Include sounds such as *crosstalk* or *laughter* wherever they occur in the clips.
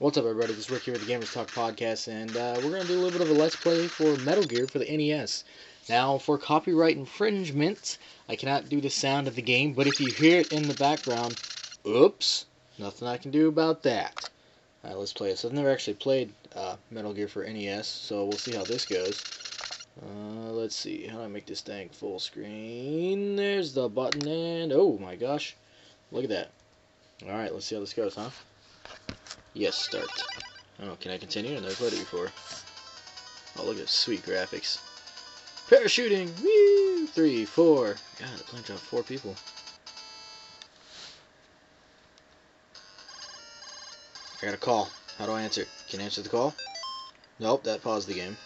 What's up, everybody? This is Rick here with the Gamers Talk Podcast, and uh, we're going to do a little bit of a Let's Play for Metal Gear for the NES. Now, for copyright infringement, I cannot do the sound of the game, but if you hear it in the background, oops, nothing I can do about that. Alright, let's play. So I've never actually played uh, Metal Gear for NES, so we'll see how this goes. Uh, let's see, how do I make this thing full screen? There's the button, and oh my gosh, look at that. Alright, let's see how this goes, huh? Yes, start. Oh, can I continue? I've never played it before. Oh, look at sweet graphics. Parachuting! Three, four. God, the plane dropped four people. I got a call. How do I answer? Can I answer the call? Nope, that paused the game.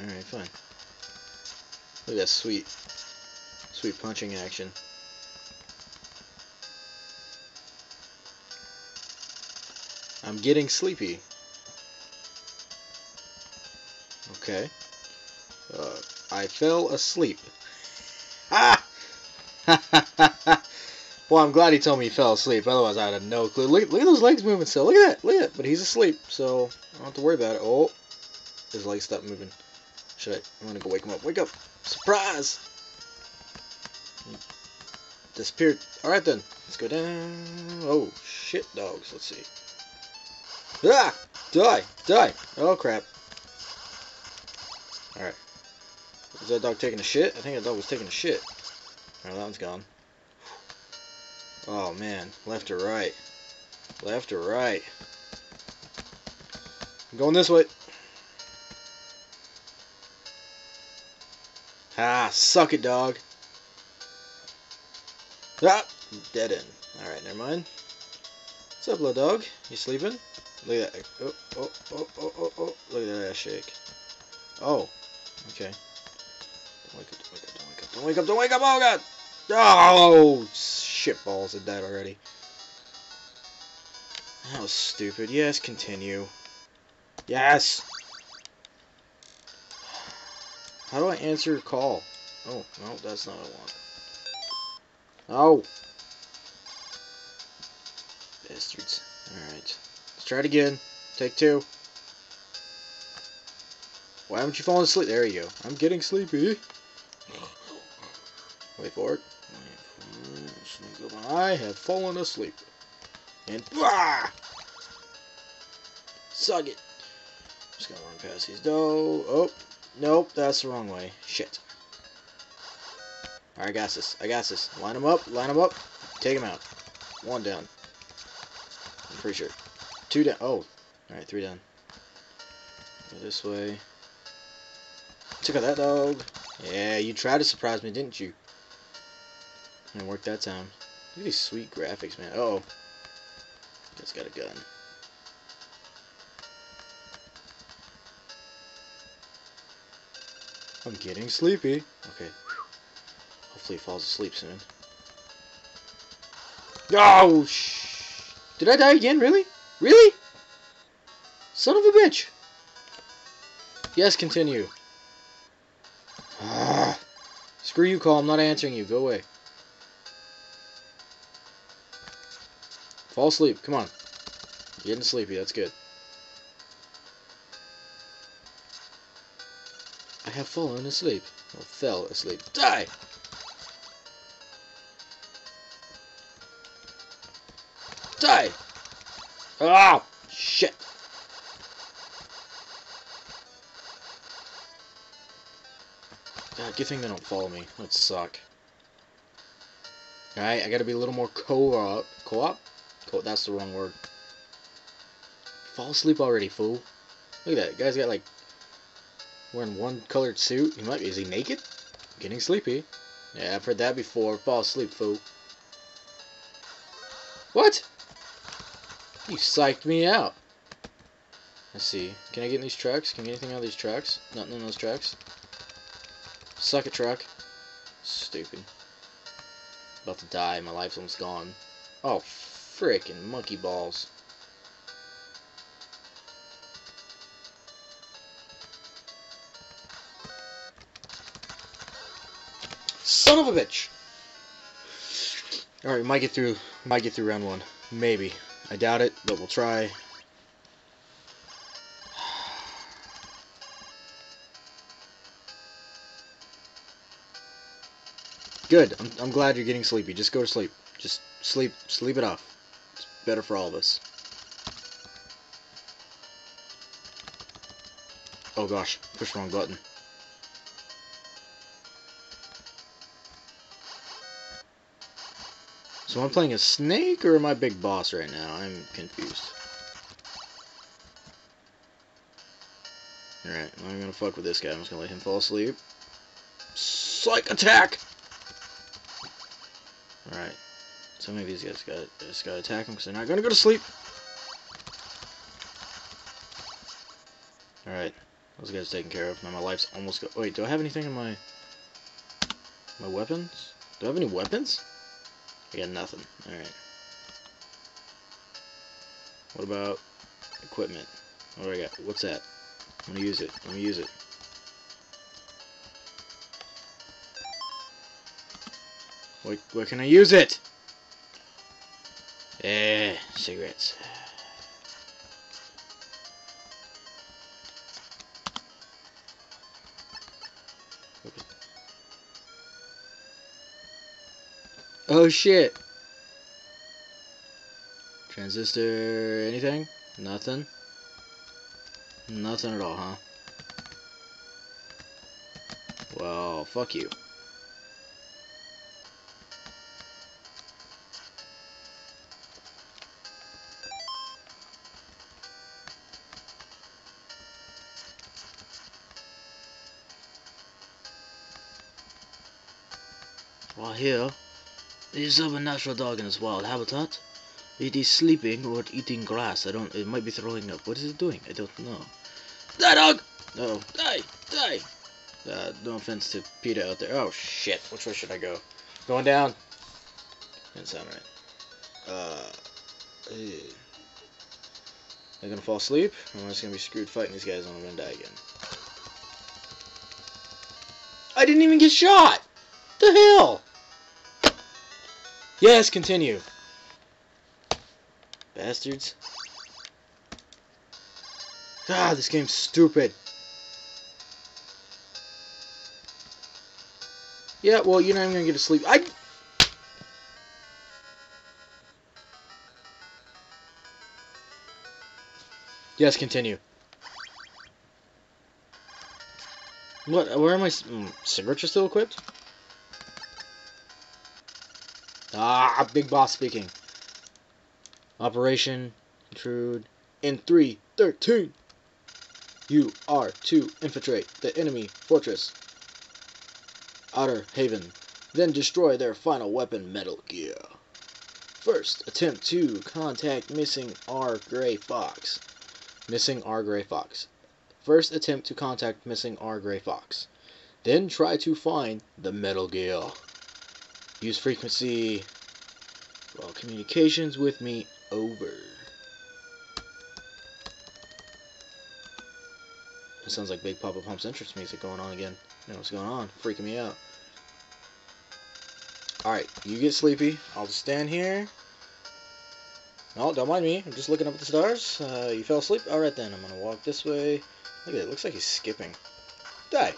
Alright, fine. Look at that sweet, sweet punching action. I'm getting sleepy. Okay. Uh, I fell asleep. Ah! *laughs* well, I'm glad he told me he fell asleep. Otherwise, I had no clue. Look, look at those legs moving still. Look at that. Look at that. But he's asleep, so I don't have to worry about it. Oh, his legs stopped moving. Should I? I'm gonna go wake him up. Wake up! Surprise! Disappeared. All right then. Let's go down. Oh shit, dogs. Let's see. Ah! Die! Die! Oh, crap. Alright. Is that dog taking a shit? I think that dog was taking a shit. Alright, that one's gone. Oh, man. Left or right? Left or right? I'm going this way. Ah, suck it, dog. Ah! Dead end. Alright, never mind. What's up, little dog? You sleeping? Look at that. Oh, oh, oh, oh, oh, oh. Look at that shake. Oh. Okay. Don't wake up, don't wake up, don't wake up, don't wake up, don't wake up, oh god! Oh, shit balls, it died already. That was stupid. Yes, continue. Yes! How do I answer your call? Oh, no, that's not what I want. Oh! Bastards. Alright. Let's try it again. Take two. Why haven't you fallen asleep? There you go. I'm getting sleepy. Wait for it. I have fallen asleep. And ah! Suck it. Just gonna run past these dough. Oh, nope, that's the wrong way. Shit. Alright, I got this. I got this. Line them up. Line them up. Take them out. One down. I'm pretty sure. Two down. Oh. Alright, three down. Go this way. Took out that dog. Yeah, you tried to surprise me, didn't you? And it worked that time. Look at these sweet graphics, man. Uh oh. Guy's got a gun. I'm getting sleepy. Okay. Hopefully he falls asleep soon. Oh, shh. Did I die again? Really? Really? Son of a bitch. Yes, continue. *sighs* Screw you, call. I'm not answering you. Go away. Fall asleep. Come on. You're getting sleepy. That's good. I have fallen asleep. Or fell asleep. Die! Die! Ah! Shit! God, good thing they don't follow me. That suck. Alright, I gotta be a little more co-op. Co-op? Co that's the wrong word. Fall asleep already, fool. Look at that. Guy's got like wearing one colored suit. He might be. Is he naked? Getting sleepy. Yeah, I've heard that before. Fall asleep, fool. What? You psyched me out. Let's see. Can I get in these trucks? Can I get anything out of these trucks? Nothing in those trucks. Suck a truck. Stupid. About to die. My life's almost gone. Oh, frickin' monkey balls. Son of a bitch! Alright, might get through might get through round one. Maybe. I doubt it, but we'll try. Good. I'm, I'm glad you're getting sleepy. Just go to sleep. Just sleep. Sleep it off. It's better for all of us. Oh gosh, push the wrong button. So I'm playing a snake or am I big boss right now? I'm confused. Alright, I'm gonna fuck with this guy. I'm just gonna let him fall asleep. Psych attack! Alright. So maybe these guys got just gotta attack them because they're not gonna go to sleep. Alright. Those guys taken care of. Now my life's almost go wait, do I have anything in my my weapons? Do I have any weapons? I got nothing. Alright. What about equipment? What do I got? What's that? I'm gonna use it. Let me use it. Where, what can I use it? Eh, cigarettes. Oh shit. Transistor, anything? Nothing? Nothing at all, huh? Well, fuck you. Well, here is a natural dog in its wild habitat. It is sleeping or eating grass. I don't. It might be throwing up. What is it doing? I don't know. Die, dog! No, die, die. Uh, no offense to Peter out there. Oh shit. Which way should I go? Going down. Didn't sound right. Uh. Ew. They're gonna fall asleep. I'm just gonna be screwed fighting these guys, and I'm gonna die again. I didn't even get shot. The hell? Yes, continue. Bastards. Ah, this game's stupid. Yeah, well, you're not even gonna get to sleep. I. Yes, continue. What? Where am I? Mm, cigarettes are still equipped? Ah, Big Boss speaking. Operation intrude in 313. You are to infiltrate the enemy fortress, Outer Haven, then destroy their final weapon, Metal Gear. First, attempt to contact missing R. Gray Fox. Missing R. Gray Fox. First, attempt to contact missing R. Gray Fox. Then try to find the Metal Gear. Use frequency. Well, communications with me over. It sounds like Big Poppa Pump's entrance music going on again. You know what's going on? Freaking me out. Alright, you get sleepy. I'll just stand here. No, don't mind me. I'm just looking up at the stars. Uh, you fell asleep? Alright then, I'm gonna walk this way. Look at it. Looks like he's skipping. Die! Alright,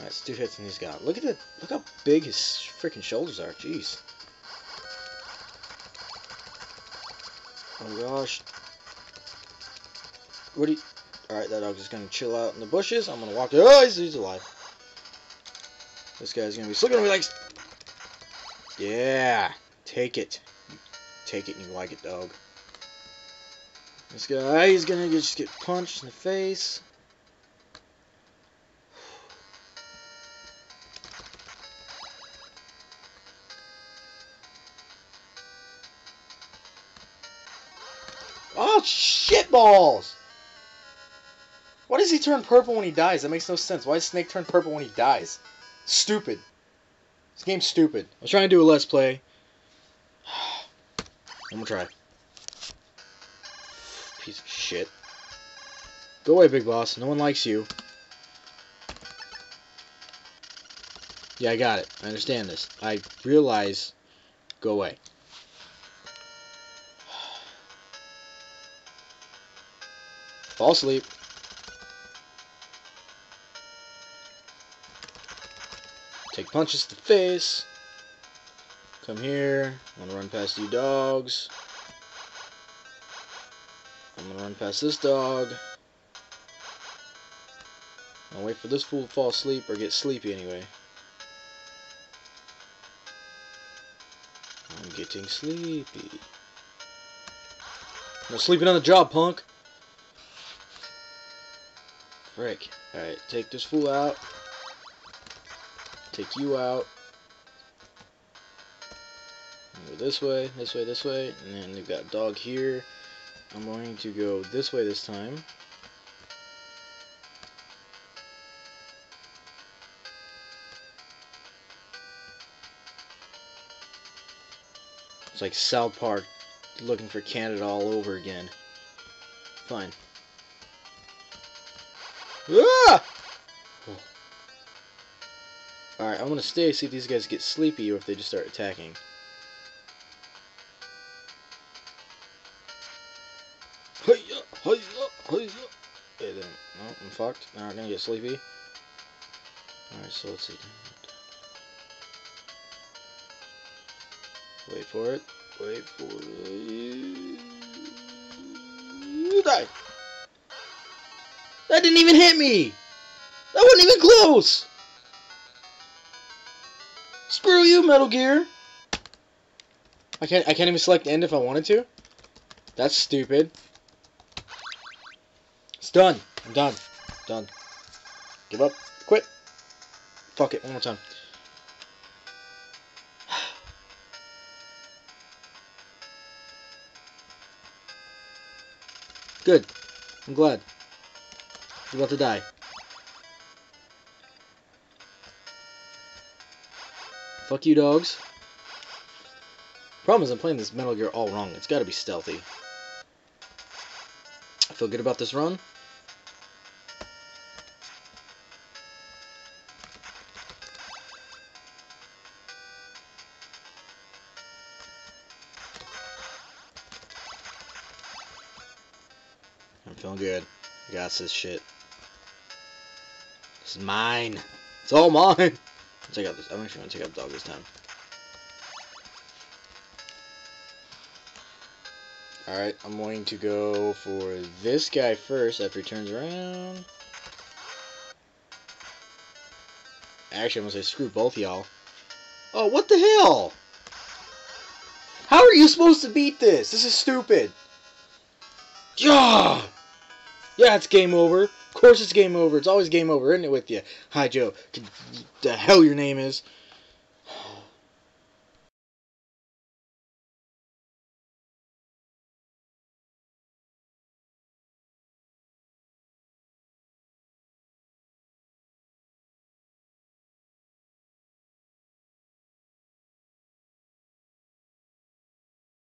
let's do hits and he's got. Look at it. Look how big his freaking shoulders are. Jeez. Oh my gosh. What do you... Alright, that dog's just gonna chill out in the bushes. I'm gonna walk... Oh, he's, he's alive. This guy's gonna be looking at me like... Yeah. Take it. Take it and you like it, dog. This guy, he's gonna just get punched in the face. Balls! Why does he turn purple when he dies? That makes no sense. Why does Snake turn purple when he dies? Stupid. This game's stupid. I was trying to do a let's play. *sighs* I'm gonna try. Piece of shit. Go away, big boss. No one likes you. Yeah, I got it. I understand this. I realize. Go away. Fall asleep. Take punches to the face. Come here. I'm gonna run past you dogs. I'm gonna run past this dog. I'll wait for this fool to fall asleep or get sleepy anyway. I'm getting sleepy. No sleeping on the job, punk. Frick. Alright, take this fool out. Take you out. Go this way, this way, this way. And then we've got dog here. I'm going to go this way this time. It's like South Park looking for Canada all over again. Fine. Ah! Alright, I'm gonna stay, see if these guys get sleepy or if they just start attacking. Hiya, hiya, hiya. Okay, then. No, I'm fucked. Now I'm gonna get sleepy. Alright, so let's see. Wait for it. Wait for it. You die. That didn't even hit me. That wasn't even close. Screw you, Metal Gear. I can't. I can't even select end if I wanted to. That's stupid. It's done. I'm done. Done. Give up. Quit. Fuck it. One more time. *sighs* Good. I'm glad. About to die. Fuck you, dogs. Problem is, I'm playing this Metal Gear all wrong. It's gotta be stealthy. I feel good about this run. I'm feeling good. I got this shit. Is mine. It's all mine. Check out this. I'm actually gonna check out the dog this time. Alright, I'm going to go for this guy first after he turns around. Actually, I'm gonna say screw both y'all. Oh, what the hell? How are you supposed to beat this? This is stupid. Yeah! Yeah, it's game over. Course it's game over. It's always game over, isn't it, with you? Hi, Joe. The hell your name is.